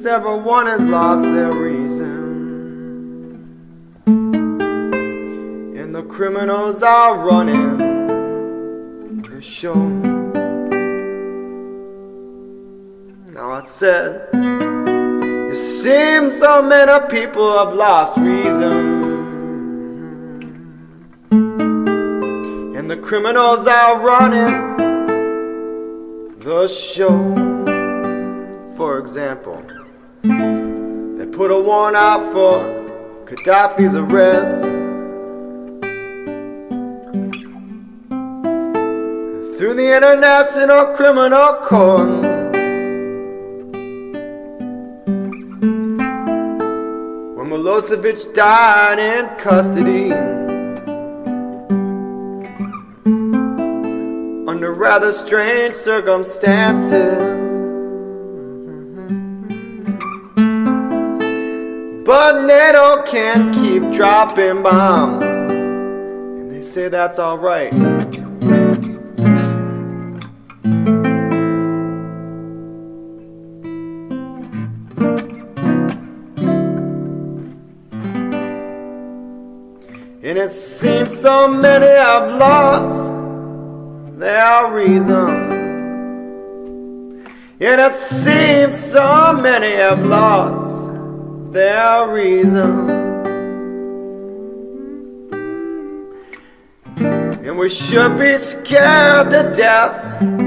Seems everyone has lost their reason. And the criminals are running the show. Now I said, it seems so many people have lost reason. And the criminals are running the show. For example, they put a warrant out for Gaddafi's arrest. Through the International Criminal Court. When Milosevic died in custody. Under rather strange circumstances. But NATO can't keep dropping bombs. And they say that's alright. And it seems so many have lost their reason. And it seems so many have lost their reason. And we should be scared to death